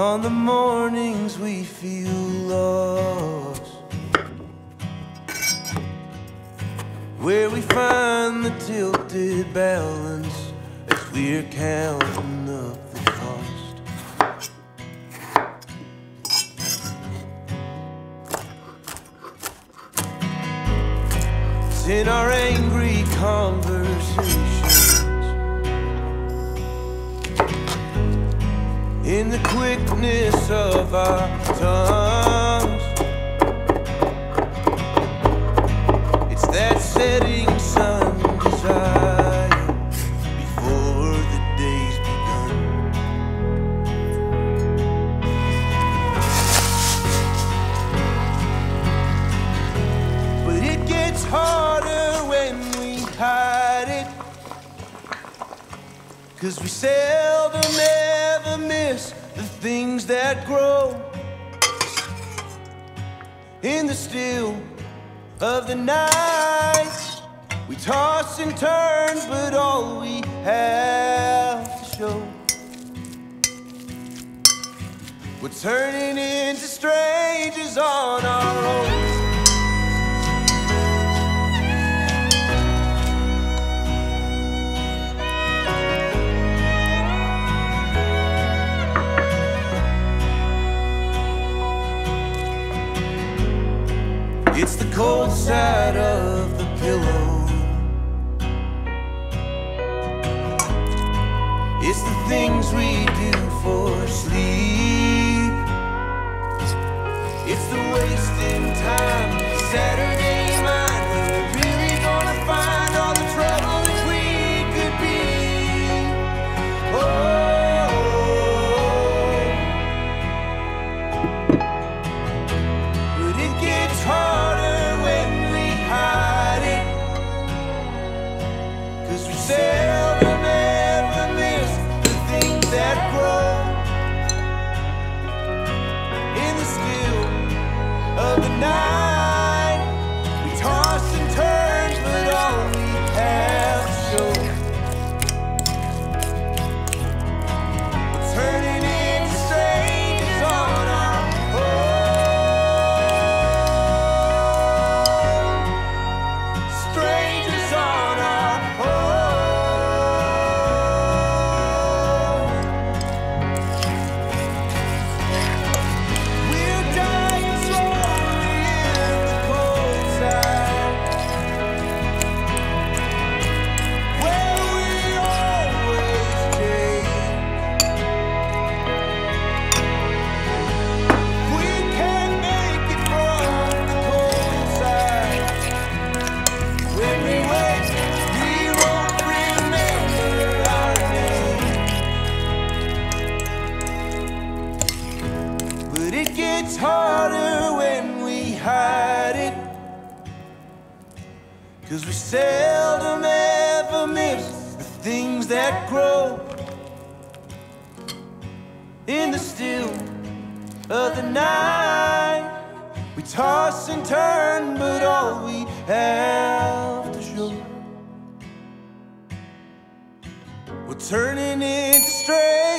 on the mornings we feel lost. Where we find the tilted balance as we're counting up the cost. It's in our angry conversations. In the quickness of our tongues. It's that setting sun desire before the day's begun. But it gets harder when we hide it. Cause we seldom ever miss the things that grow in the still of the night. We toss and turn, but all we have to show. We're turning into strangers on our own. It's the cold side of the pillow. It's the things we do for sleep. Night. But it gets harder when we hide it. Cause we seldom ever miss the things that grow in the still of the night. We toss and turn, but all we have to show. We're turning into strangers.